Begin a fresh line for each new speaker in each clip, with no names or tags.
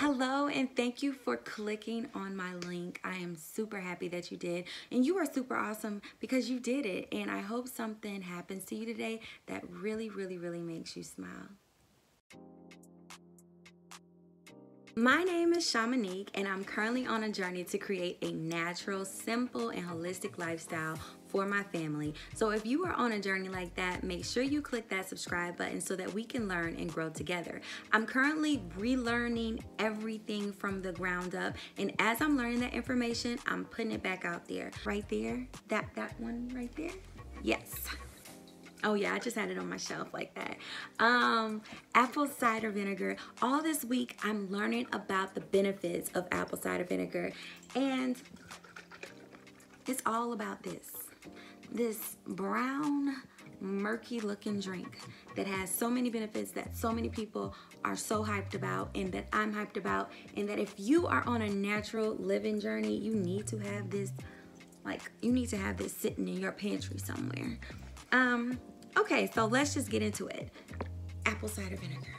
Hello, and thank you for clicking on my link. I am super happy that you did, and you are super awesome because you did it. And I hope something happens to you today that really, really, really makes you smile. My name is Shamonique, and I'm currently on a journey to create a natural, simple, and holistic lifestyle for my family. So if you are on a journey like that, make sure you click that subscribe button so that we can learn and grow together. I'm currently relearning everything from the ground up, and as I'm learning that information, I'm putting it back out there. Right there, that that one right there. Yes. Oh yeah, I just had it on my shelf like that. Um, apple cider vinegar. All this week, I'm learning about the benefits of apple cider vinegar. And it's all about this. This brown, murky looking drink that has so many benefits that so many people are so hyped about and that I'm hyped about. And that if you are on a natural living journey, you need to have this, like, you need to have this sitting in your pantry somewhere. Um, okay, so let's just get into it. Apple cider vinegar.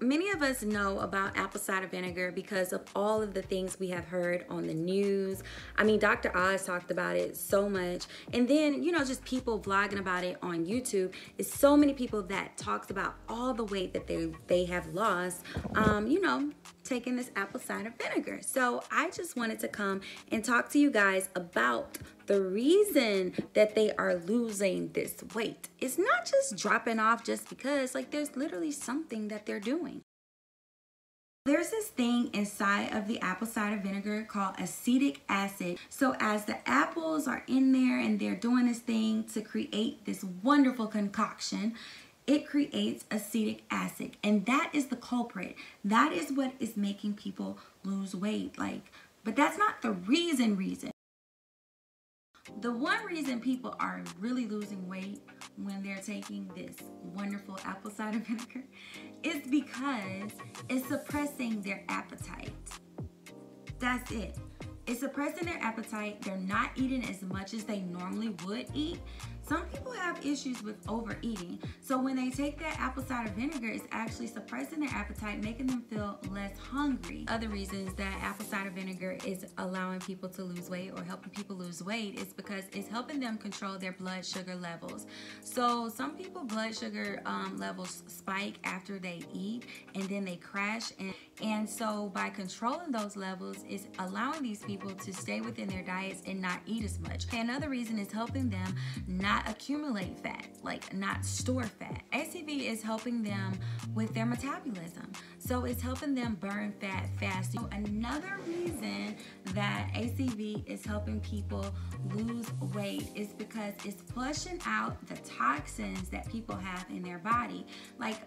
Many of us know about apple cider vinegar because of all of the things we have heard on the news. I mean, Dr. Oz talked about it so much. And then, you know, just people vlogging about it on YouTube. It's so many people that talks about all the weight that they, they have lost, um, you know, taking this apple cider vinegar. So I just wanted to come and talk to you guys about the reason that they are losing this weight. It's not just dropping off just because, like, there's literally something that they're doing. There's this thing inside of the apple cider vinegar called acetic acid. So as the apples are in there and they're doing this thing to create this wonderful concoction, it creates acetic acid and that is the culprit that is what is making people lose weight like but that's not the reason reason the one reason people are really losing weight when they're taking this wonderful apple cider vinegar is because it's suppressing their appetite. That's it. It's suppressing their appetite. They're not eating as much as they normally would eat some people have issues with overeating. So when they take that apple cider vinegar, it's actually suppressing their appetite, making them feel less hungry. Other reasons that apple cider vinegar is allowing people to lose weight or helping people lose weight is because it's helping them control their blood sugar levels. So some people blood sugar um, levels spike after they eat and then they crash and and so by controlling those levels is allowing these people to stay within their diets and not eat as much. Another reason is helping them not accumulate fat, like not store fat. ACV is helping them with their metabolism. So it's helping them burn fat fast. So another reason that ACV is helping people lose weight is because it's flushing out the toxins that people have in their body. Like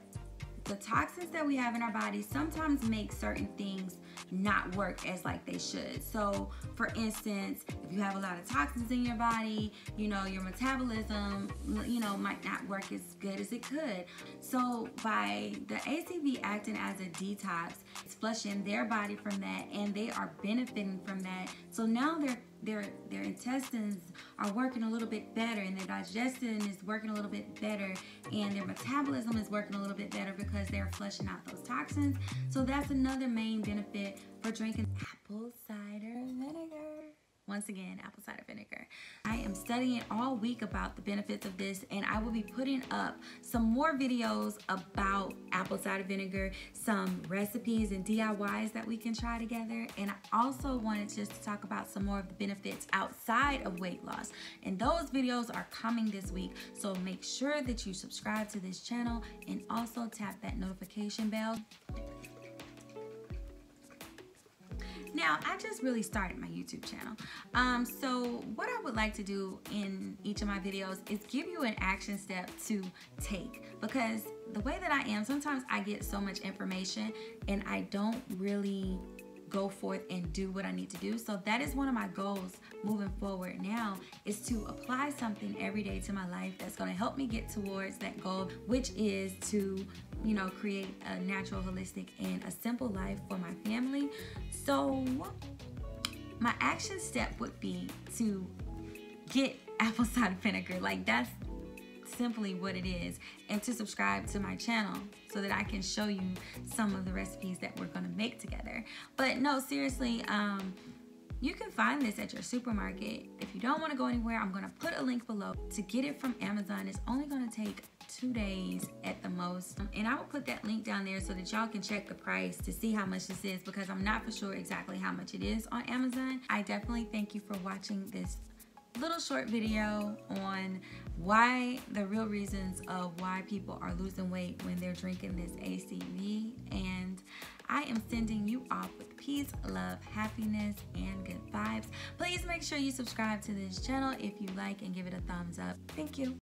the toxins that we have in our body sometimes make certain things not work as like they should. So for instance, if you have a lot of toxins in your body, you know, your metabolism, you know, might not work as good as it could. So by the ACV acting as a detox, it's flushing their body from that and they are benefiting from that. So now they're their their intestines are working a little bit better and their digestion is working a little bit better and their metabolism is working a little bit better because they're flushing out those toxins. So that's another main benefit for drinking apple cider vinegar. Once again, apple cider vinegar. I am studying all week about the benefits of this and I will be putting up some more videos about apple cider vinegar, some recipes and DIYs that we can try together. And I also wanted just to talk about some more of the benefits outside of weight loss. And those videos are coming this week. So make sure that you subscribe to this channel and also tap that notification bell Now, I just really started my YouTube channel. Um, so what I would like to do in each of my videos is give you an action step to take because the way that I am, sometimes I get so much information and I don't really go forth and do what I need to do. So that is one of my goals moving forward now is to apply something every day to my life that's going to help me get towards that goal, which is to, you know, create a natural, holistic, and a simple life for my family. So my action step would be to get apple cider vinegar. Like that's simply what it is and to subscribe to my channel so that I can show you some of the recipes that we're gonna make together. But no, seriously, um, you can find this at your supermarket. If you don't wanna go anywhere, I'm gonna put a link below. To get it from Amazon, it's only gonna take two days at the most. Um, and I will put that link down there so that y'all can check the price to see how much this is because I'm not for sure exactly how much it is on Amazon. I definitely thank you for watching this little short video on why the real reasons of why people are losing weight when they're drinking this ACV and I am sending you off peace, love, happiness, and good vibes. Please make sure you subscribe to this channel if you like and give it a thumbs up. Thank you.